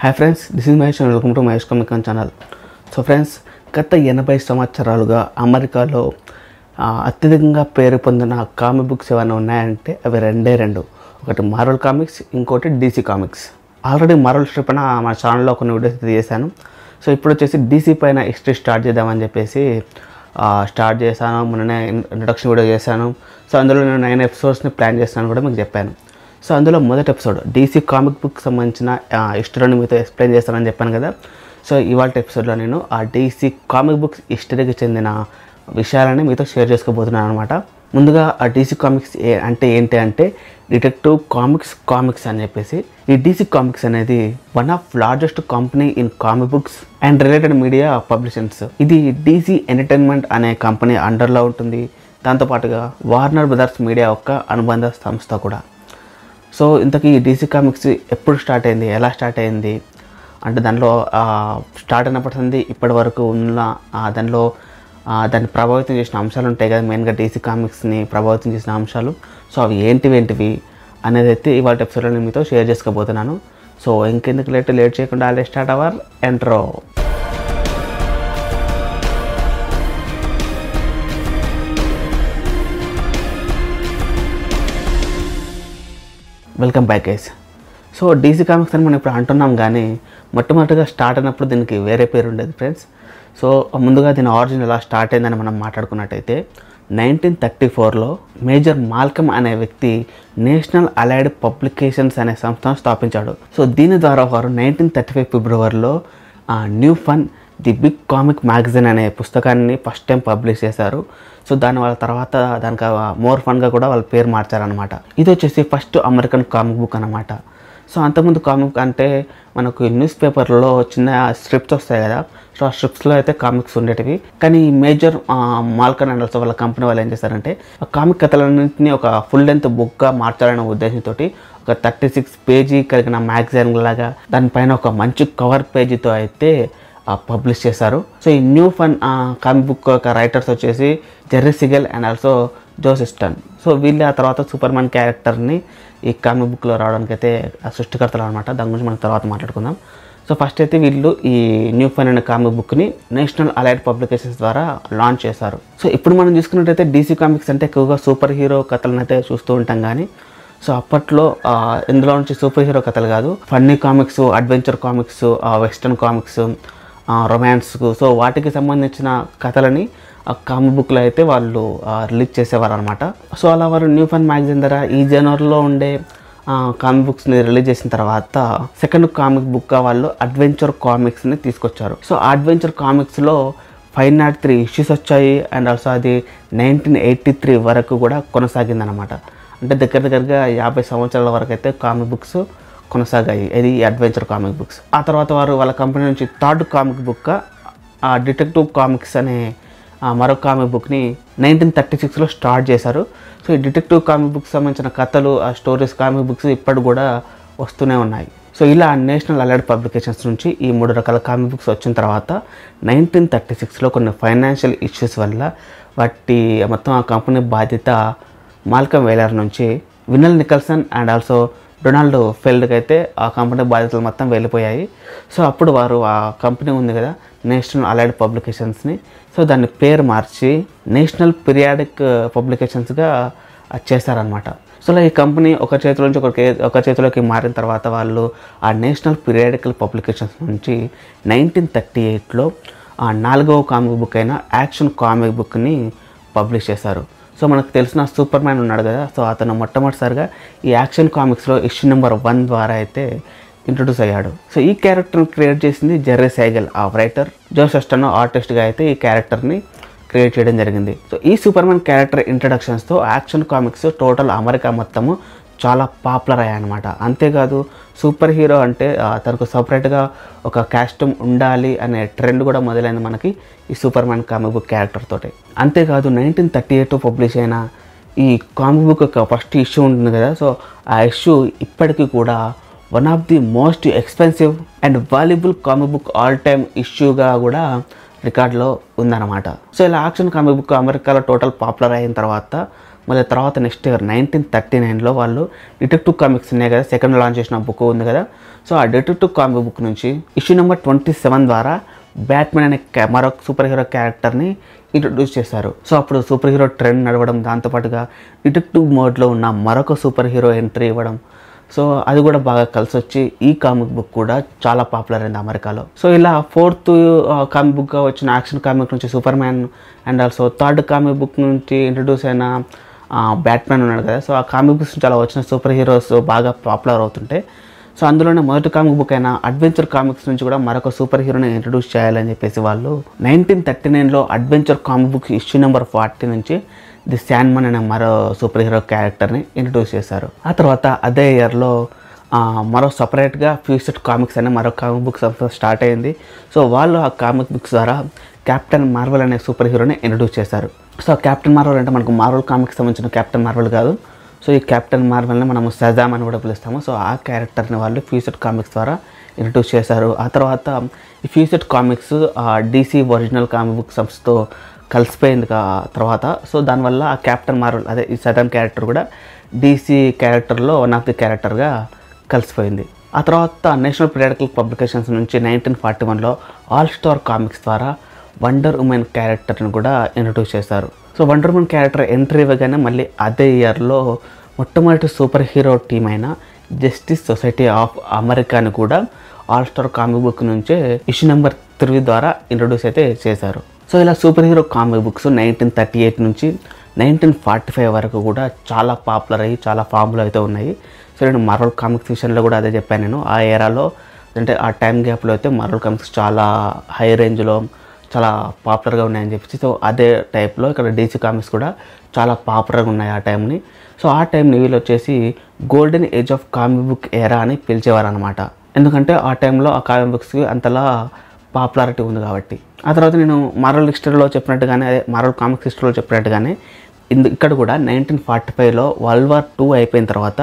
Hi friends this is Mahesh welcome to Mahesh కమికన్ channel so friends గత ఎనభై సంవత్సరాలుగా అమెరికాలో అత్యధికంగా పేరు పొందిన కామిక్ బుక్స్ ఏమైనా ఉన్నాయంటే అవి రెండే రెండు. ఒకటి మార్వల్ కామిక్స్ ఇంకోటి DC Comics already Marvel strip మా ఛానల్లో కొన్ని వీడియోస్ అయితే చేశాను సో ఇప్పుడు వచ్చేసి డీసీ పైన హిస్టరీ స్టార్ట్ చేద్దామని చెప్పేసి స్టార్ట్ చేశాను. మొన్ననే ఇంట్రడక్షన్ వీడియో చేశాను. సో అందులో నేను నైన్ ఎపిసోడ్స్ని ప్లాన్ చేస్తాను కూడా మీకు చెప్పాను. సో అందులో మొదటి ఎపిసోడ్ డీసీ కామిక్ బుక్ సంబంధించిన హిస్టరీని మీతో ఎక్స్ప్లెయిన్ చేస్తానని చెప్పాను కదా. సో ఇవాళ ఎపిసోడ్లో నేను ఆ డీసీ కామిక్ బుక్స్ హిస్టరీకి చెందిన విషయాలని మీతో షేర్ చేసుకోబోతున్నాను అనమాట ముందుగా ఆ డీసీ కామిక్స్ ఏ అంటే ఏంటి అంటే డిటెక్టివ్ కామిక్స్ కామిక్స్ అని చెప్పేసి ఈ డీసీ కామిక్స్ అనేది one of largest company in comic books and related media publications ఇది డీసీ ఎంటర్టైన్మెంట్ అనే కంపెనీ అండర్లో ఉంటుంది. దాంతోపాటుగా వార్నర్ బ్రదర్స్ మీడియా యొక్క అనుబంధ సంస్థ కూడా. సో ఇంతకీ డీసీ కామిక్స్ ఎప్పుడు స్టార్ట్ అయింది? ఎలా స్టార్ట్ అయింది? అంటే దానిలో స్టార్ట్ అయినప్పటి నుండి ఇప్పటి వరకు ఉన్న దానిలో దాన్ని ప్రభావితం చేసిన అంశాలు ఉంటాయి కదా మెయిన్గా డీసీ కామిక్స్ని ప్రభావితం చేసిన అంశాలు. సో అవి ఏంటివి ఏంటివి అనేది అయితే ఇవాళ ఎపిసోడ్లో నేను మీతో షేర్ చేసుకోబోతున్నాను సో ఇంకెందుకు లేట్ లేట్ చేయకుండా already start our intro welcome back guys so DC Comics అని మనం ఇప్పుడు అంటున్నాం కానీ మొట్టమొదటిగా స్టార్ట్ అయినప్పుడు దీనికి వేరే పేరు ఉండేది ఫ్రెండ్స్ సో ముందుగా దీని ఆరిజిన్ ఎలా స్టార్ట్ అయిందని మనం మాట్లాడుకున్నట్టయితే నైన్టీన్ థర్టీ ఫోర్లో మేజర్ మాల్కమ్ అనే వ్యక్తి నేషనల్ అలైడ్ పబ్లికేషన్స్ అనే సంస్థను స్థాపించాడు. సో దీని ద్వారా వారు నైన్టీన్ థర్టీ ఫైవ్ ఫిబ్రవరిలో New Fun the big comic magazine అనే పుస్తకాన్ని ఫస్ట్ టైం పబ్లిష్ చేశారు. సో దాని వాళ్ళ తర్వాత దానికి మోర్ ఫన్గా కూడా వాళ్ళ పేరు మార్చారనమాట ఇది వచ్చేసి ఫస్ట్ అమెరికన్ కామిక్ బుక్ అనమాట సో అంతకుముందు కామిక్ అంటే మనకు న్యూస్ పేపర్లో చిన్న స్ట్రిప్స్ వస్తాయి కదా. సో ఆ స్ట్రిప్స్లో అయితే కామిక్స్ ఉండేటివి. కానీ మేజర్ మాల్కన్ అండ్ ఆల్సో వాళ్ళ కంపెనీ వాళ్ళు ఏం చేశారంటే ఆ కామిక్ కథలన్నింటినీ ఒక ఫుల్ లెంత్ బుక్గా మార్చాలనే ఉద్దేశంతో ఒక థర్టీ సిక్స్ పేజీ కలిగిన మ్యాగజైన్ లాగా దానిపైన ఒక మంచి కవర్ పేజీతో అయితే పబ్లిష్ చేశారు. సో ఈ న్యూ ఫన్ కామిక్ బుక్ యొక్క రైటర్స్ వచ్చేసి Jerry Siegel and also జోసిస్టన్ so వీళ్ళు ఆ తర్వాత సూపర్ మ్యాన్ క్యారెక్టర్ని ఈ కామిక్ బుక్లో రావడానికి అయితే ఆ సృష్టికర్తలు అనమాట దాని గురించి మనం తర్వాత మాట్లాడుకుందాం. సో ఫస్ట్ అయితే వీళ్ళు ఈ న్యూ ఫన్ అనే కామిక్ బుక్ని నేషనల్ అలైడ్ పబ్లికేషన్స్ ద్వారా లాంచ్ చేశారు. సో ఇప్పుడు మనం చూసుకున్నట్టయితే డీసీ కామిక్స్ అంటే ఎక్కువగా సూపర్ హీరో కథలను అయితే చూస్తూ ఉంటాం కానీ సో అప్పట్లో ఇందులో నుంచి సూపర్ హీరో కథలు కాదు funny comics adventure comics western comics రొమాన్స్కు so వాటికి సంబంధించిన కథలని ఆ కామిక్ బుక్లో అయితే వాళ్ళు రిలీజ్ చేసేవారు అనమాట సో అలా వారు న్యూ ఫన్ మ్యాగజైన్ ద్వారా ఈ జనర్లో ఉండే కామిక్ బుక్స్ని రిలీజ్ చేసిన తర్వాత సెకండ్ కామిక్ బుక్గా వాళ్ళు అడ్వెంచర్ కామిక్స్ని తీసుకొచ్చారు. సో అడ్వెంచర్ కామిక్స్లో ఫైవ్ నాట్ త్రీ ఇష్యూస్ వచ్చాయి అండ్ ఆల్సో అది నైన్టీన్ ఎయిటీ త్రీ వరకు కూడా కొనసాగిందనమాట అంటే దగ్గర దగ్గరగా యాభై సంవత్సరాల వరకు అయితే కామిక్ బుక్స్ కొనసాగాయి. ఇది అడ్వెంచర్ కామిక్ బుక్స్ ఆ తర్వాత వారు వాళ్ళ కంపెనీ నుంచి థర్డ్ కామిక్ బుక్ ఆ డిటెక్టివ్ కామిక్స్ అనే ఆ మరో కామిక్ బుక్ని నైన్టీన్ థర్టీ సిక్స్లో స్టార్ట్ చేశారు. సో ఈ డిటెక్టివ్ కామిక్ బుక్స్ సంబంధించిన కథలు ఆ స్టోరీస్ కామిక్ బుక్స్ ఇప్పటి కూడా వస్తూనే ఉన్నాయి. సో ఇలా నేషనల్ అలర్ట్ పబ్లికేషన్స్ నుంచి ఈ మూడు రకాల కామిక్ బుక్స్ వచ్చిన తర్వాత నైన్టీన్ థర్టీ సిక్స్లో కొన్ని ఫైనాన్షియల్ ఇష్యూస్ వల్ల వాటి మొత్తం ఆ కంపెనీ బాధ్యత మాల్కమ్ వేలర్ నుంచి వినల్ నికల్సన్ అండ్ ఆల్సో రొనాల్డో ఫెల్డ్కి అయితే ఆ కంపెనీ బాధ్యతలు మొత్తం వెళ్ళిపోయాయి. సో అప్పుడు వారు ఆ కంపెనీ ఉంది కదా నేషనల్ అలైడ్ పబ్లికేషన్స్ని. సో దాని పేరు మార్చి నేషనల్ పీరియాడిక్ పబ్లికేషన్స్గా చేశారనమాట సో అలా ఈ కంపెనీ ఒక చేతిలో నుంచి ఒక ఒక చేతిలోకి మారిన తర్వాత వాళ్ళు ఆ నేషనల్ పీరియాడికల్ పబ్లికేషన్స్ నుంచి నైన్టీన్ థర్టీ ఎయిట్లో ఆ నాలుగవ కామిక్ బుక్ అయిన యాక్షన్ కామిక్ బుక్ని పబ్లిష్ చేశారు. సో మనకు తెలిసిన సూపర్ మ్యాన్ ఉన్నాడు కదా సో అతను మొట్టమొదటిసారిగా ఈ యాక్షన్ కామిక్స్లో ఇష్యూ నెంబర్ వన్ ద్వారా అయితే ఇంట్రొడ్యూస్ అయ్యాడు. సో ఈ క్యారెక్టర్ని క్రియేట్ చేసింది జెర్రీ సైగల్ ఆ రైటర్. జోసెస్టన్ ఆర్టిస్ట్గా అయితే ఈ క్యారెక్టర్ని క్రియేట్ చేయడం జరిగింది. సో ఈ సూపర్ మ్యాన్ క్యారెక్టర్ ఇంట్రడక్షన్స్తో యాక్షన్ కామిక్స్ టోటల్ అమెరికా మొత్తము చాలా పాపులర్ అయ్యాయన్నమాట అంతేకాదు సూపర్ హీరో అంటే తనకు సపరేట్గా ఒక క్యాస్టమ్ ఉండాలి అనే ట్రెండ్ కూడా మొదలైంది మనకి ఈ Superman comic book character తోటి. అంతేకాదు నైన్టీన్ థర్టీ ఎయిట్ పబ్లిష్ అయిన ఈ కామిక్ బుక్ యొక్క ఫస్ట్ ఇష్యూ ఉంటుంది కదా సో ఆ ఇష్యూ ఇప్పటికీ కూడా one of the most expensive and valuable comic book all time ఇష్యూగా కూడా రికార్డులో ఉందన్నమాట. సో ఇలా యాక్షన్ కామిక్ బుక్ అమెరికాలో టోటల్ పాపులర్ అయిన తర్వాత మళ్ళీ తర్వాత నెక్స్ట్ ఇయర్ నైన్టీన్ థర్టీ నైన్లో వాళ్ళు డిటెక్టివ్ కామిక్స్ ఉన్నాయి కదా సెకండ్ లాంచ్ చేసిన బుక్ ఉంది కదా. సో ఆ డిటెక్టివ్ కామిక్ బుక్ నుంచి ఇష్యూ నెంబర్ ట్వంటీ సెవెన్ ద్వారా బ్యాట్మెన్ అనే మరొక సూపర్ హీరో క్యారెక్టర్ని ఇంట్రొడ్యూస్ చేశారు. సో అప్పుడు సూపర్ హీరో ట్రెండ్ నడవడం దాంతోపాటుగా డిటెక్టివ్ మోడ్లో ఉన్న మరొక సూపర్ హీరో ఎంట్రీ ఇవ్వడం. సో అది కూడా బాగా కలిసి వచ్చి ఈ కామిక్ బుక్ కూడా చాలా పాపులర్ అయింది అమెరికాలో. సో ఇలా ఫోర్త్ కామిక్ బుక్గా వచ్చిన యాక్షన్ కామిక్ నుంచి Superman and also third comic book నుంచి ఇంట్రడ్యూస్ అయిన బ్యాట్మెన్ ఉన్నాడు కదా. సో ఆ కామిక్ బుక్స్ నుంచి అలా వచ్చిన సూపర్ హీరోస్ బాగా పాపులర్ అవుతుంటే సో అందులోనే మొదటి కామిక్ బుక్ అయిన అడ్వెంచర్ కామిక్స్ నుంచి కూడా మరొక సూపర్ హీరోని ఇంట్రడ్యూస్ చేయాలని చెప్పేసి వాళ్ళు నైన్టీన్ థర్టీ నైన్లో adventure comic book issue number forty నుంచి ది శాన్మన్ అనే మరో సూపర్ హీరో క్యారెక్టర్ని ఇంట్రడ్యూస్ చేశారు. ఆ తర్వాత అదే ఇయర్లో మరో సపరేట్గా ఫ్యూచర్ కామిక్స్ అనే మరో కామిక్ బుక్స్ స్టార్ట్ అయింది సో వాళ్ళు ఆ కామిక్ బుక్స్ ద్వారా క్యాప్టెన్ మార్వెల్ అనే సూపర్ హీరోని ఇంట్రడ్యూస్ చేశారు. సో కెప్టెన్ మార్వెల్ అంటే మనకు మార్వల్ కామిక్స్ సంబంధించిన కెప్టెన్ మార్వల్ కాదు. సో ఈ కెప్టెన్ మార్వెల్ని మనము సజామ్ అని కూడా పిలుస్తాము. సో ఆ క్యారెక్టర్ని వాళ్ళు ఫ్యూచర్ కామిక్స్ ద్వారా ఇంట్రడ్యూస్ చేశారు. ఆ తర్వాత ఈ Future Comics DC original comic book సంస్థతో కలిసిపోయింది తర్వాత. సో దానివల్ల ఆ క్యాప్టెన్ మార్వెల్ అదే ఈ సజామ్ క్యారెక్టర్ కూడా డీసీ క్యారెక్టర్లో వన్ ఆఫ్ ది క్యారెక్టర్గా కలిసిపోయింది. ఆ తర్వాత నేషనల్ పీరియాడికల్ పబ్లికేషన్స్ నుంచి నైన్టీన్ ఫార్టీ వన్లో ఆల్ స్టార్ కామిక్స్ ద్వారా వండర్ ఉమెన్ క్యారెక్టర్ని కూడా ఇంట్రడ్యూస్ చేశారు. So Wonder Woman character entry ఇవ్వగానే మళ్ళీ అదే ఇయర్లో మొట్టమొదటి సూపర్ హీరో టీం అయిన జస్టిస్ సొసైటీ ఆఫ్ అమెరికాని కూడా ఆల్ స్టార్ కామిక్ బుక్ నుంచే ఇష్యూ నెంబర్ త్రీ ద్వారా ఇంట్రడ్యూస్ అయితే చేశారు. సో ఇలా super hero comic books nineteen thirty eight నుంచి నైన్టీన్ ఫార్టీ ఫైవ్ వరకు కూడా చాలా పాపులర్ అయ్యి చాలా ఫామ్లో అయితే ఉన్నాయి. సో నేను మార్వల్ కామిక్స్ విషయంలో కూడా అదే చెప్పాను నేను. ఆ ఏరాలో అంటే ఆ టైం గ్యాప్లో అయితే మార్వల్ కామిక్స్ చాలా హై రేంజ్లో చాలా పాపులర్గా ఉన్నాయని చెప్పేసి సో అదే టైప్లో ఇక్కడ డీసీ కామిక్స్ కూడా చాలా పాపులర్గా ఉన్నాయి ఆ టైంని సో ఆ టైంని వీళ్ళు వచ్చేసి golden age of comic book era అని పిలిచేవారు అనమాట ఎందుకంటే ఆ టైంలో ఆ కామిక్ బుక్స్కి అంతలా పాపులారిటీ ఉంది కాబట్టి. ఆ తర్వాత నేను మారల్ హిస్టరీలో చెప్పినట్టుగానే అదే మారల్ కామిక్స్ హిస్టరీలో చెప్పినట్టుగానే ఇందు ఇక్కడ కూడా నైన్టీన్ ఫార్టీ ఫైవ్లో వరల్డ్ వార్ టూ అయిపోయిన తర్వాత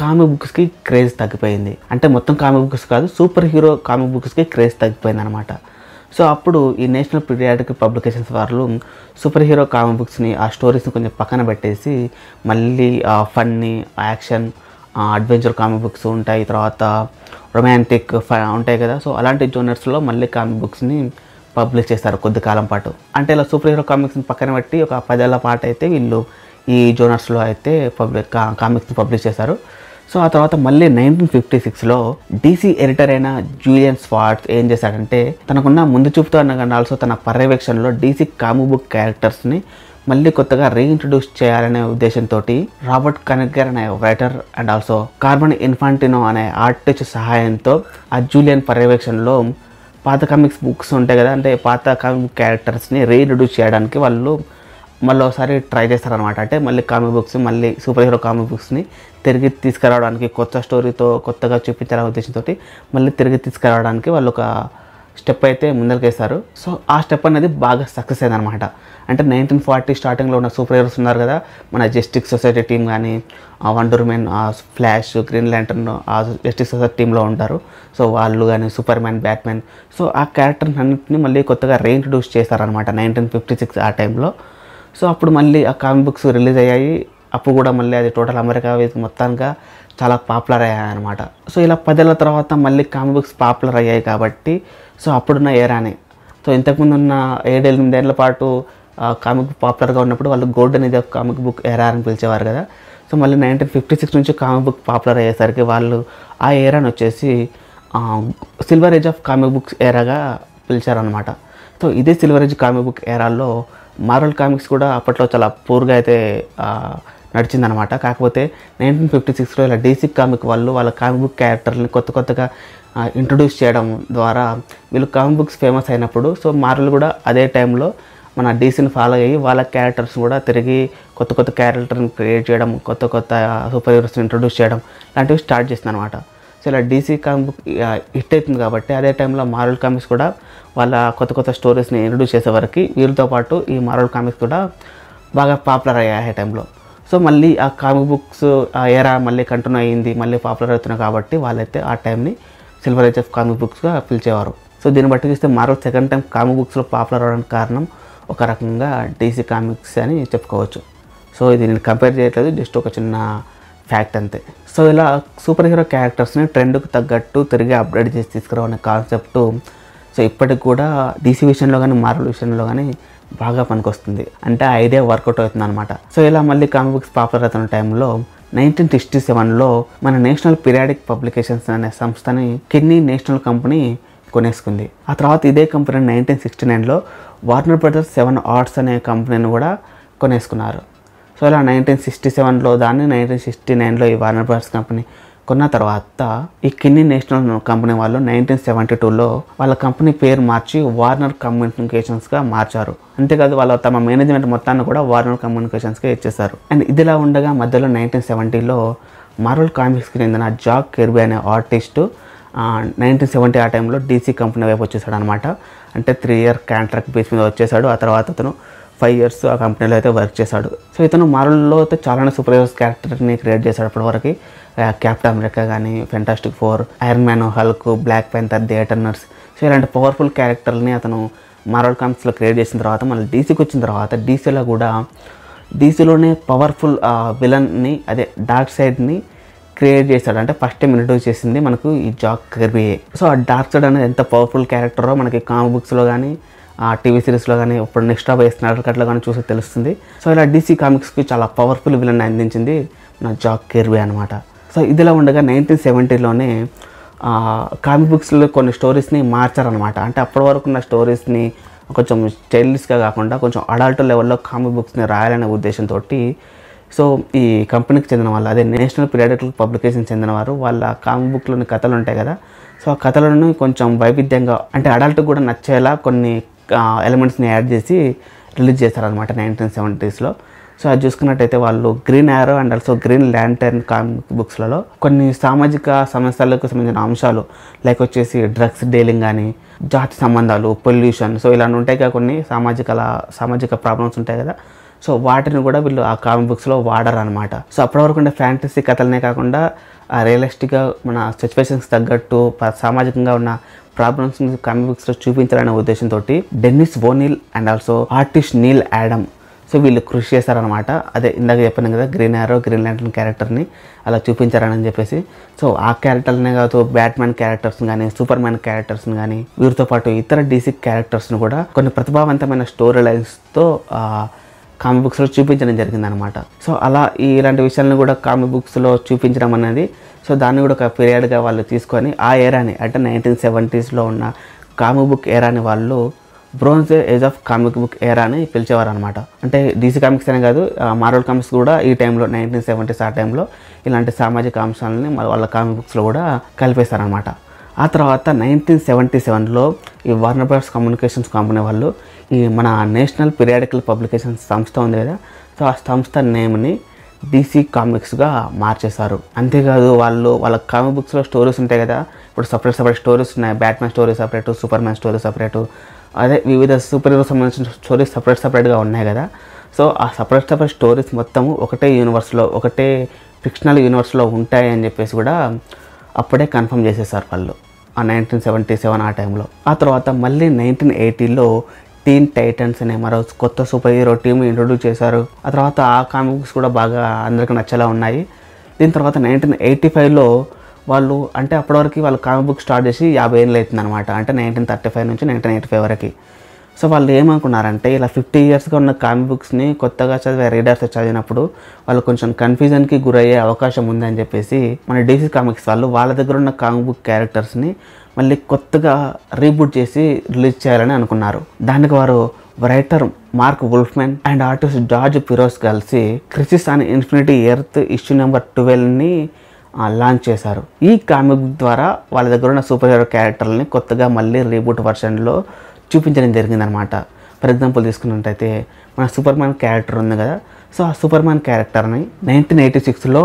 కామిక్ బుక్స్కి క్రేజ్ తగ్గిపోయింది. అంటే మొత్తం కామిక్ బుక్స్ కాదు సూపర్ హీరో కామిక్ బుక్స్కి క్రేజ్ తగ్గిపోయింది అనమాట సో అప్పుడు ఈ నేషనల్ పీరియాడిక్ పబ్లికేషన్స్ వాళ్ళు సూపర్ హీరో కామిక్ బుక్స్ని ఆ స్టోరీస్ని కొంచెం పక్కన పెట్టేసి మళ్ళీ ఆ funny action adventure comic books ఉంటాయి తర్వాత రొమాంటిక్ ఉంటాయి కదా. సో అలాంటి జోనర్స్లో మళ్ళీ కామిక్ బుక్స్ని పబ్లిష్ చేస్తారు కొద్ది కాలం పాటు. అంటే ఇలా సూపర్ హీరో కామిక్స్ని పక్కన పెట్టి ఒక పదేళ్ళ పాటు అయితే వీళ్ళు ఈ జోనర్స్లో అయితే పబ్లిక్ కామిక్స్ని పబ్లిష్ చేశారు. సో ఆ తర్వాత మళ్ళీ నైన్టీన్ ఫిఫ్టీ సిక్స్లో డీసీ ఎడిటర్ అయిన జూలియన్ స్వార్ట్స్ ఏం చేశాడంటే తనకున్న ముందు చూపుతో అన్న కానీ ఆల్సో తన పర్యవేక్షణలో డీసీ కామిక్ బుక్ క్యారెక్టర్స్ని మళ్ళీ కొత్తగా రీఇంట్రడ్యూస్ చేయాలనే ఉద్దేశంతో రాబర్ట్ కనెగర్ అనే writer and also Carmine Infantino అనే ఆర్టిస్ట్ సహాయంతో ఆ జూలియన్ పర్యవేక్షణలో పాత కామిక్స్ బుక్స్ ఉంటాయి కదా అంటే పాత కామిక్ క్యారెక్టర్స్ని రీఇంట్రడ్యూస్ చేయడానికి వాళ్ళు మళ్ళీ ఒకసారి ట్రై చేస్తారనమాట అంటే మళ్ళీ కామిక్ బుక్స్ మళ్ళీ సూపర్ హీరో కామిక్ బుక్స్ని తిరిగి తీసుకురావడానికి కొత్త స్టోరీతో కొత్తగా చూపించాలనే ఉద్దేశంతో మళ్ళీ తిరిగి తీసుకురావడానికి వాళ్ళు ఒక స్టెప్ అయితే ముందరికేస్తారు సో ఆ స్టెప్ అనేది బాగా సక్సెస్ అయిందనమాట అంటే నైన్టీన్ ఫార్టీ స్టార్టింగ్లో ఉన్న సూపర్ హీరోస్ ఉన్నారు కదా మన జస్టిక్ సొసైటీ టీం కానీ Wonder Man Flash Green Lantern ఆ జస్టిక్ సొసైటీ టీంలో ఉంటారు. సో వాళ్ళు కానీ సూపర్ మ్యాన్ బ్యాట్మెన్ సో ఆ క్యారెక్టర్ అన్నింటినీ మళ్ళీ కొత్తగా రీఇంట్రడ్యూస్ చేశారనమాట నైన్టీన్ ఫిఫ్టీ సిక్స్ ఆ టైంలో. సో అప్పుడు మళ్ళీ ఆ కామిక్ బుక్స్ రిలీజ్ అయ్యాయి. అప్పుడు కూడా మళ్ళీ అది టోటల్ అమెరికా మొత్తంగా చాలా పాపులర్ అయ్యాయి అనమాట సో ఇలా పదేళ్ళ తర్వాత మళ్ళీ కామిక్ బుక్స్ పాపులర్ అయ్యాయి కాబట్టి సో అప్పుడున్న ఏరానే సో ఇంతకుముందు ఉన్న ఏడు ఎనిమిదేళ్ళ పాటు కామిక్ బుక్ పాపులర్గా ఉన్నప్పుడు వాళ్ళు golden age of comic book era అని పిలిచేవారు కదా. సో మళ్ళీ నైన్టీన్ ఫిఫ్టీ సిక్స్ నుంచి కామిక్ బుక్ పాపులర్ అయ్యేసరికి వాళ్ళు ఆ ఏరాని వచ్చేసి silver age of comic books ఏరాగా పిలిచారనమాట సో ఇదే సిల్వర్ ఏజ్ కామిక్ బుక్ ఏరాల్లో మార్వల్ కామిక్స్ కూడా అప్పట్లో చాలా పూర్గా అయితే నడిచిందనమాట. కాకపోతే నైన్టీన్ ఫిఫ్టీ సిక్స్లో ఇలా డీసీ కామిక్ వాళ్ళు వాళ్ళ కామిక్ బుక్ క్యారెక్టర్ని కొత్త కొత్తగా ఇంట్రొడ్యూస్ చేయడం ద్వారా వీళ్ళు కామిక్ బుక్స్ ఫేమస్ అయినప్పుడు సో మార్వల్ కూడా అదే టైంలో మన డీసీని ఫాలో అయ్యి వాళ్ళ క్యారెక్టర్స్ కూడా తిరిగి కొత్త కొత్త క్యారెక్టర్ని క్రియేట్ చేయడం కొత్త కొత్త సూపర్ హీరోస్ని ఇంట్రొడ్యూస్ చేయడం లాంటివి స్టార్ట్ చేసింది అనమాట సో ఇలా డీసీ కామిక్ బుక్ హిట్ అవుతుంది కాబట్టి అదే టైంలో మార్వల్ కామిక్స్ కూడా వాళ్ళ కొత్త కొత్త స్టోరీస్ని ఇంట్రొడ్యూస్ చేసే వరకు వీళ్ళతో పాటు ఈ మార్వల్ కామిక్స్ కూడా బాగా పాపులర్ అయ్యాయి ఆ టైంలో. సో మళ్ళీ ఆ కామిక్ బుక్స్ ఆ ఎరా మళ్ళీ కంటిన్యూ అయ్యింది మళ్ళీ పాపులర్ అవుతున్నాయి కాబట్టి వాళ్ళైతే ఆ టైంని సిల్వర్ ఏజ్ ఆఫ్ కామిక్ బుక్స్గా పిలిచేవారు. సో దీన్ని బట్టి చూస్తే మార్వల్ సెకండ్ టైం కామిక్ బుక్స్లో పాపులర్ అవడానికి కారణం ఒక రకంగా డీసీ కామిక్స్ అని చెప్పుకోవచ్చు. సో ఇది నేను కంపేర్ చేయట్లేదు జస్ట్ ఒక చిన్న ఫ్యాక్ట్ అంతే. సో ఇలా సూపర్ హీరో క్యారెక్టర్స్ని ట్రెండ్కి తగ్గట్టు తిరిగి అప్డేట్ చేసి తీసుకురావనే కాన్సెప్ట్ సో ఇప్పటికి కూడా డీసీ విషయంలో కానీ మార్వల్ విషయంలో కానీ బాగా పనికొస్తుంది. అంటే ఆ ఐడియా వర్కౌట్ అవుతుంది అనమాట సో ఇలా మళ్ళీ కామిక్ బుక్స్ పాపులర్ అవుతున్న టైంలో నైన్టీన్ సిక్స్టీ సెవెన్లో మన నేషనల్ పీరియాడిక్ పబ్లికేషన్స్ అనే సంస్థని కిడ్నీ నేషనల్ కంపెనీ కొనేసుకుంది. ఆ తర్వాత ఇదే కంపెనీ నైన్టీన్ సిక్స్టీ నైన్లో వార్నర్ బ్రదర్స్ సెవెన్ ఆర్ట్స్ అనే కంపెనీని కూడా కొనేసుకున్నారు. సో ఇలా నైన్టీన్ సిక్స్టీ సెవెన్లో దాన్ని నైన్టీన్ సిక్స్టీ నైన్లో ఈ వార్నర్ బ్రదర్స్ కంపెనీ కొన్న తర్వాత ఈ కిన్నీ నేషనల్ కంపెనీ వాళ్ళు నైన్టీన్ సెవెంటీ టూలో వాళ్ళ కంపెనీ పేరు మార్చి వార్నర్ కమ్యూనికేషన్స్గా మార్చారు. అంతేకాదు వాళ్ళ తమ మేనేజ్మెంట్ మొత్తాన్ని కూడా వార్నర్ కమ్యూనికేషన్స్గా ఇచ్చేశారు. అండ్ ఇదిలా ఉండగా మధ్యలో నైన్టీన్ సెవెంటీలో మార్వల్ కామిక్స్కి చెందిన జాక్ కెర్బీ అనే ఆర్టిస్టు నైన్టీన్ సెవెంటీ ఆ టైంలో డీసీ కంపెనీ వైపు వచ్చేసాడు అనమాట అంటే త్రీ ఇయర్ కాంట్రాక్ట్ బేస్ మీద వచ్చేసాడు. ఆ తర్వాత అతను ఫైవ్ ఇయర్స్ ఆ కంపెనీలో అయితే వర్క్ చేశాడు. సో ఇతను మార్వల్లో అయితే చాలానే సూపర్ హీరోస్ క్యారెక్టర్ని క్రియేట్ చేశాడు అప్పటివరకు క్యాప్టెన్ అమెరికా కానీ Fantastic Four Iron Man Hulk Black Panther థియేటర్నర్స్ so ఇలాంటి పవర్ఫుల్ క్యారెక్టర్ని అతను మార్వల్ కామిక్స్లో క్రియేట్ చేసిన తర్వాత మళ్ళీ డీసీకి వచ్చిన తర్వాత డీసీలో కూడా డీసీలోనే పవర్ఫుల్ విలన్ని అదే డార్క్ సైడ్ని క్రియేట్ చేశాడు. అంటే ఫస్ట్ టైం ఇంట్రడ్యూస్ చేసింది మనకు ఈ జాక్ కర్బీయే సో ఆ డార్క్ సైడ్ అనేది ఎంత పవర్ఫుల్ క్యారెక్టరో మనకి కామిక్ బుక్స్లో కానీ ఆ టీవీ సిరీస్లో కానీ ఇప్పుడు నెక్స్ట్ రాబోయే స్నాడర్ కట్లో కానీ చూసి తెలుస్తుంది. సో ఇలా డీసీ కామిక్స్కి చాలా పవర్ఫుల్ విలన్ అందించింది మన జాక్ కెర్బీ అనమాట సో ఇదిలా ఉండగా నైన్టీన్ సెవెంటీలోనే కామిక్ బుక్స్లో కొన్ని స్టోరీస్ని మార్చారనమాట అంటే అప్పటి వరకు ఉన్న స్టోరీస్ని కొంచెం చైల్డ్స్గా కాకుండా కొంచెం అడల్ట్ లెవెల్లో కామిక్ బుక్స్ని రాయాలనే ఉద్దేశంతో సో ఈ కంపెనీకి చెందిన వాళ్ళు అదే నేషనల్ పీరియాడికల్ పబ్లికేషన్ చెందిన వారు వాళ్ళ కామిక్ బుక్లోని కథలు ఉంటాయి కదా. సో ఆ కథలను కొంచెం వైవిధ్యంగా అంటే అడల్ట్ కూడా నచ్చేలా కొన్ని ఎలిమెంట్స్ని యాడ్ చేసి రిలీజ్ చేస్తారనమాట నైన్టీన్ సెవెంటీస్లో. సో అది చూసుకున్నట్టయితే వాళ్ళు Green Arrow and also Green Lantern comic బుక్స్లలో కొన్ని సామాజిక సమస్యలకు సంబంధించిన అంశాలు లైక్ వచ్చేసి డ్రగ్స్ డీలింగ్ కానీ జాతి సంబంధాలు పొల్యూషన్ సో ఇలాంటి ఉంటాయి కదా కొన్ని సామాజిక సామాజిక ప్రాబ్లమ్స్ ఉంటాయి కదా. సో వాటిని కూడా వీళ్ళు ఆ కామిక్ బుక్స్లో వాడరు అనమాట సో అప్పటి వరకు ఉండే ఫ్యాంటసీ కథలనే కాకుండా రియలిస్టిక్గా మన సిచ్యువేషన్స్ తగ్గట్టు సామాజికంగా ఉన్న ప్రాబ్లమ్స్ కామిక్ బుక్స్లో చూపించాలనే ఉద్దేశంతో Dennis O'Neil and also artist Neal Adam so వీళ్ళు కృషి చేశారనమాట అదే ఇందాక చెప్పాను కదా గ్రీన్ ఆరో గ్రీన్ ల్యాంటర్న్ క్యారెక్టర్ని అలా చూపించారని చెప్పేసి. సో ఆ క్యారెక్టర్నే కాదు బ్యాట్మ్యాన్ క్యారెక్టర్స్ని కానీ సూపర్ మ్యాన్ క్యారెక్టర్స్ని కానీ వీరితో పాటు ఇతర డీసీ క్యారెక్టర్స్ని కూడా కొన్ని ప్రతిభావంతమైన స్టోరీ లైన్స్తో కామిక్ బుక్స్లో చూపించడం జరిగిందనమాట సో అలా ఇలాంటి విషయాలను కూడా కామిక్ బుక్స్లో చూపించడం అనేది సో దాన్ని కూడా ఒక పీరియడ్గా వాళ్ళు తీసుకొని ఆ ఏరాని అంటే నైన్టీన్ సెవెంటీస్లో ఉన్న కామిక్ బుక్ ఏరాని వాళ్ళు bronze age of comic book era అని పిలిచేవారు అనమాట అంటే డీసీ కామిక్స్ అనే కాదు మార్వల్ కామిక్స్ కూడా ఈ టైంలో నైన్టీన్ సెవెంటీస్ ఆ టైంలో ఇలాంటి సామాజిక అంశాలని వాళ్ళ కామిక్ బుక్స్లో కూడా కలిపేస్తారనమాట ఆ తర్వాత నైన్టీన్ సెవెంటీ సెవెన్లో ఈ వార్నర్ బ్రదర్స్ కమ్యూనికేషన్స్ కంపెనీ వాళ్ళు ఈ మన నేషనల్ పీరియాడికల్ పబ్లికేషన్స్ సంస్థ ఉంది కదా సో ఆ సంస్థ నేమ్ని డీసీ కామిక్స్గా మార్చేశారు. అంతేకాదు వాళ్ళు వాళ్ళ కామిక్ బుక్స్లో స్టోరీస్ ఉంటాయి కదా ఇప్పుడు సపరేట్ సపరేట్ స్టోరీస్ ఉన్నాయి. Batman story separate Superman story separate అదే వివిధ సూపర్ హీరో సంబంధించిన స్టోరీస్ సపరేట్ సపరేట్గా ఉన్నాయి కదా. సో ఆ సపరేట్ సపరేట్ స్టోరీస్ మొత్తము ఒకటే యూనివర్స్లో ఒకటే ఫిక్షనల్ యూనివర్స్లో ఉంటాయి అని చెప్పేసి కూడా అప్పుడే కన్ఫర్మ్ చేసేసారు వాళ్ళు. ఆ నైన్టీన్ సెవెంటీ సెవెన్ ఆ టైంలో ఆ తర్వాత మళ్ళీ నైన్టీన్ ఎయిటీలో టీన్ టైటన్స్ అనే మరో కొత్త సూపర్ హీరో టీమ్ ఇంట్రొడ్యూస్ చేశారు. ఆ తర్వాత ఆ కామిక్స్ కూడా బాగా అందరికీ నచ్చేలా ఉన్నాయి. దీని తర్వాత నైన్టీన్ ఎయిటీ ఫైవ్లో వాళ్ళు అంటే అప్పటివరకు వాళ్ళు కామిక్ బుక్ స్టార్ట్ చేసి యాభై ఏళ్ళు అవుతుంది అనమాట అంటే నైన్టీన్ థర్టీ ఫైవ్ నుంచి నైన్టీన్ ఎయిటీ ఫైవ్ వరకు. సో వాళ్ళు ఏమనుకున్నారంటే ఇలా ఫిఫ్టీ ఇయర్స్గా ఉన్న కామిక్ బుక్స్ని కొత్తగా చదివే రీడర్స్ చదివినప్పుడు వాళ్ళు కొంచెం కన్ఫ్యూజన్కి గురయ్యే అవకాశం ఉందని చెప్పేసి మన డీసీ కామిక్స్ వాళ్ళు వాళ్ళ దగ్గర ఉన్న కామిక్ బుక్ క్యారెక్టర్స్ని మళ్ళీ కొత్తగా రీబూట్ చేసి రిలీజ్ చేయాలని అనుకున్నారు. దానికి వారు writer Mark Wolfman and artist George Perez కలిసి crisis and infinity earth issue number ట్వెల్వ్ని launch చేశారు. ఈ కామిక్ బుక్ ద్వారా వాళ్ళ దగ్గర ఉన్న సూపర్ హీరో క్యారెక్టర్ని కొత్తగా మళ్ళీ రీబూట్ వర్షన్లో చూపించడం జరిగిందనమాట ఫర్ ఎగ్జాంపుల్ తీసుకున్నట్టయితే మన సూపర్ మ్యాన్ క్యారెక్టర్ ఉంది కదా. సో ఆ సూపర్ మ్యాన్ క్యారెక్టర్ని నైన్టీన్ ఎయిటీ సిక్స్లో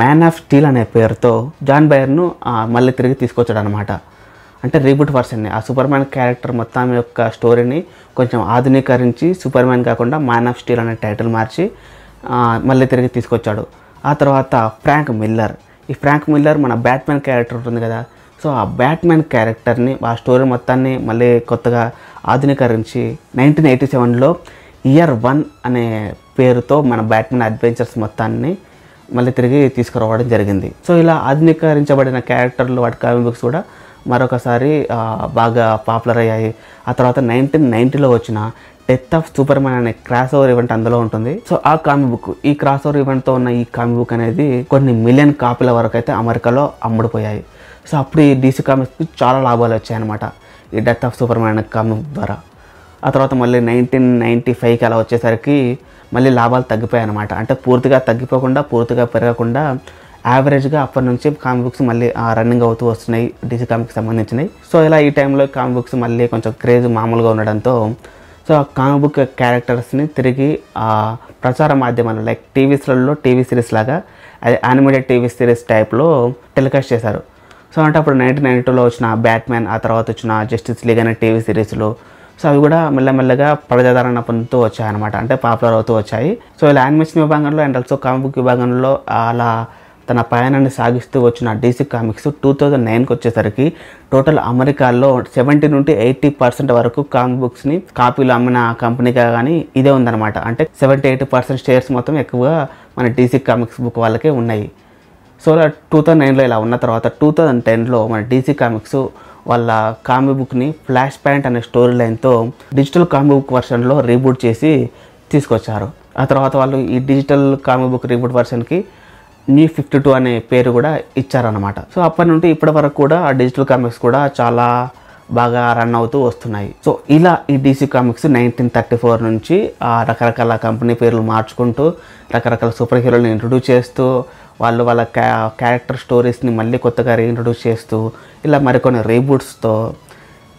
మ్యాన్ ఆఫ్ స్టీల్ అనే పేరుతో జాన్ బైర్ను మళ్ళీ తిరిగి తీసుకొచ్చాడు అనమాట అంటే రీబూట్ వర్షన్ని ఆ సూపర్ మ్యాన్ క్యారెక్టర్ మొత్తం యొక్క స్టోరీని కొంచెం ఆధునీకరించి సూపర్ మ్యాన్ కాకుండా మ్యాన్ ఆఫ్ స్టీల్ అనే టైటిల్ మార్చి మళ్ళీ తిరిగి తీసుకొచ్చాడు. ఆ తర్వాత ఫ్రాంక్ మిల్లర్ ఈ ఫ్రాంక్ మిల్లర్ మన బ్యాట్మెన్ క్యారెక్టర్ ఉంటుంది కదా. సో ఆ బ్యాట్మెన్ క్యారెక్టర్ని ఆ స్టోరీ మొత్తాన్ని మళ్ళీ కొత్తగా ఆధునీకరించి నైన్టీన్ ఎయిటీ సెవెన్లో ఇయర్ వన్ అనే పేరుతో మన బ్యాట్మెన్ అడ్వెంచర్స్ మొత్తాన్ని మళ్ళీ తిరిగి తీసుకురావడం జరిగింది. సో ఇలా ఆధునీకరించబడిన క్యారెక్టర్లు వాటి కామిక్ బుక్స్ కూడా మరొకసారి బాగా పాపులర్ అయ్యాయి. ఆ తర్వాత నైన్టీన్ నైన్టీలో వచ్చిన డెత్ ఆఫ్ సూపర్ మ్యాన్ అనే క్రాస్ ఓవర్ ఈవెంట్ అందులో ఉంటుంది. సో ఆ కామిక్ బుక్ ఈ క్రాస్ ఓవర్ ఈవెంట్తో ఉన్న ఈ కామిక్ బుక్ అనేది కొన్ని మిలియన్ కాపీల వరకు అయితే అమెరికాలో అమ్ముడుపోయాయి. సో అప్పుడు ఈ డీసీ కామిక్స్కి చాలా లాభాలు వచ్చాయన్నమాట. ఈ డెత్ ఆఫ్ సూపర్ మ్యాన్ అనే కామిక్ బుక్ ద్వారా. ఆ తర్వాత మళ్ళీ నైన్టీన్ నైంటీ ఫైవ్కి అలా వచ్చేసరికి మళ్ళీ లాభాలు తగ్గిపోయాయి అనమాట అంటే పూర్తిగా తగ్గిపోకుండా పూర్తిగా పెరగకుండా యావరేజ్గా అప్పటి నుంచి కామిక్ బుక్స్ మళ్ళీ రన్నింగ్ అవుతూ వస్తున్నాయి. డీసీ కామిక్కి సంబంధించినవి. సో ఇలా ఈ టైంలో కామిక్ బుక్స్ మళ్ళీ కొంచెం క్రేజ్ మామూలుగా ఉండడంతో సో ఆ కామిక్ బుక్ క్యారెక్టర్స్ని తిరిగి ఆ ప్రచార మాధ్యమాలు లైక్ టీవీస్లలో టీవీ సిరీస్ లాగా అది యానిమేటెడ్ టీవీ సిరీస్ టైప్లో టెలికాస్ట్ చేశారు. సో అంటే అప్పుడు నైన్టీన్ నైన్టీ టూలో వచ్చిన బ్యాట్మ్యాన్ ఆ తర్వాత వచ్చిన జస్టిస్ లీగ్ అనే టీవీ సిరీస్లు సో అవి కూడా మెల్లమెల్లగా ప్రజాదరణ పొందుతూ వచ్చాయి అనమాట అంటే పాపులర్ అవుతూ వచ్చాయి. సో ఇలా యానిమేషన్ విభాగంలో అండ్ ఆల్సో కామిక్ బుక్ విభాగంలో అలా తన ప్రయాణాన్ని సాగిస్తూ వచ్చిన డీసీ కామిక్స్ టూ థౌజండ్ నైన్కి వచ్చేసరికి టోటల్ అమెరికాలో సెవెంటీ నుండి ఎయిటీ పర్సెంట్ వరకు కామిక్ బుక్స్ని కాపీలు అమ్మిన కంపెనీగా కానీ ఇదే ఉందన్నమాట. అంటే సెవెంటీ ఎయిటీ పర్సెంట్ షేర్స్ మొత్తం ఎక్కువగా మన డీసీ కామిక్స్ బుక్ వాళ్ళకే ఉన్నాయి. సో టూ థౌజండ్ నైన్లో ఇలా ఉన్న తర్వాత టూ థౌజండ్ టెన్లో మన డీసీ కామిక్స్ వాళ్ళ కామిక్ బుక్ని ఫ్లాష్ ప్యాంట్ అనే స్టోరీ లైన్తో డిజిటల్ కామిక్ బుక్ వర్షన్లో రీబూట్ చేసి తీసుకొచ్చారు. ఆ తర్వాత వాళ్ళు ఈ డిజిటల్ కామిక్ బుక్ రీబూట్ వర్షన్కి న్యూ ఫిఫ్టీ టూ అనే పేరు కూడా ఇచ్చారనమాట సో అప్పటి నుండి ఇప్పటి వరకు కూడా ఆ డిజిటల్ కామిక్స్ కూడా చాలా బాగా రన్ అవుతూ వస్తున్నాయి. సో ఇలా ఈ DC Comics nineteen thirty four నుంచి ఆ రకరకాల కంపెనీ పేర్లు మార్చుకుంటూ రకరకాల సూపర్ హీరోలను ఇంట్రొడ్యూస్ చేస్తూ వాళ్ళు వాళ్ళ క్యా క్యారెక్టర్ స్టోరీస్ని మళ్ళీ కొత్తగా రీఇంట్రొడ్యూస్ చేస్తూ ఇలా మరికొన్ని రీబూట్స్తో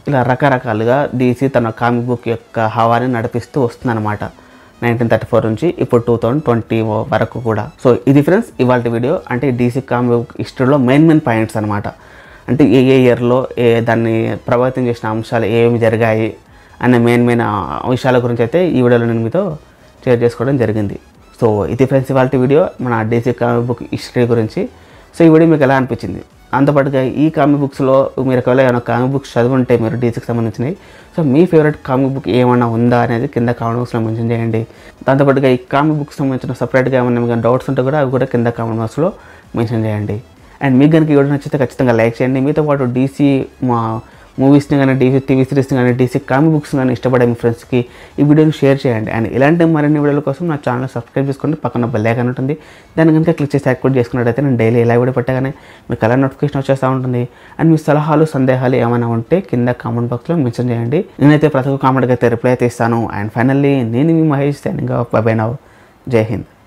ఇలా రకరకాలుగా డీసీ తన కామిక్ బుక్ యొక్క హవాని నడిపిస్తూ వస్తుందన్నమాట. నైన్టీన్ థర్టీ ఫోర్ నుంచి ఇప్పుడు టూ థౌజండ్ ట్వంటీ వరకు కూడా. సో ఇది ఫ్రెండ్స్ ఇవాళ వీడియో అంటే డీసీ కామిక్ హిస్టరీలో మెయిన్ మెయిన్ పాయింట్స్ అనమాట అంటే ఏ ఏ ఇయర్లో ఏ దాన్ని ప్రభావితం చేసిన అంశాలు ఏమి జరిగాయి అనే మెయిన్ మెయిన్ విషయాల గురించి అయితే ఈ వీడియోలో నేను మీతో షేర్ చేసుకోవడం జరిగింది. సో ఇది ఫ్రెండ్స్ ఇవాళ వీడియో మన డీసీ కామిక్ బుక్ హిస్టరీ గురించి. సో ఈ వీడియో మీకు ఎలా అనిపించింది? అంతపాటుగా ఈ కామిక్ బుక్స్లో మీరు ఒకవేళ ఏమైనా కామిక్ బుక్స్ చదువుంటే మీరు డీసీకి సంబంధించినవి. సో మీ ఫేవరెట్ కామిక్ బుక్ ఏమైనా ఉందా అనేది కింద కామెంట్ బాక్స్లో మెన్షన్ చేయండి. దాంతోపాటుగా ఈ కామిక్ బుక్స్ సంబంధించిన సపరేట్గా ఏమైనా డౌట్స్ ఉంటే కూడా అవి కూడా కింద కామెంట్ బాక్స్లో మెన్షన్ చేయండి. అండ్ మీకు కనుక ఈ వీడియో నచ్చితే ఖచ్చితంగా లైక్ చేయండి. మీతో పాటు డీసీ మా మూవీస్ని కానీ డీసీ టీవీ సిరీస్ని కానీ డీసీ కామిక్ బుక్స్ కానీ ఇష్టపడే మీ ఫ్రెండ్స్కి ఈ వీడియోని షేర్ చేయండి. అండ్ ఇలాంటి మరిన్ని వీడియోల కోసం నా ఛానల్ సబ్స్క్రైబ్ చేసుకోండి. పక్కన బెల్లైకన్ ఉంటుంది. దాన్ని కనుక క్లిక్ చేసి యాక్టివేట్ చేసుకున్నట్టయితే నేను డైలీ ఇలా వీడియో పెట్టగానే మీకు అలా నోటిఫికేషన్ వచ్చేస్తూ ఉంటుంది. అండ్ మీ సలహాలు సందేహాలు ఏమైనా ఉంటే కింద కామెంట్ బాక్స్లో మెన్షన్ చేయండి. నేనైతే ప్రతి ఒక్క కామెంట్కి అయితే రిప్లై అయితే ఇస్తాను. అండ్ ఫైనల్లీ నేను మీ Mahesh signing by now Jai Hind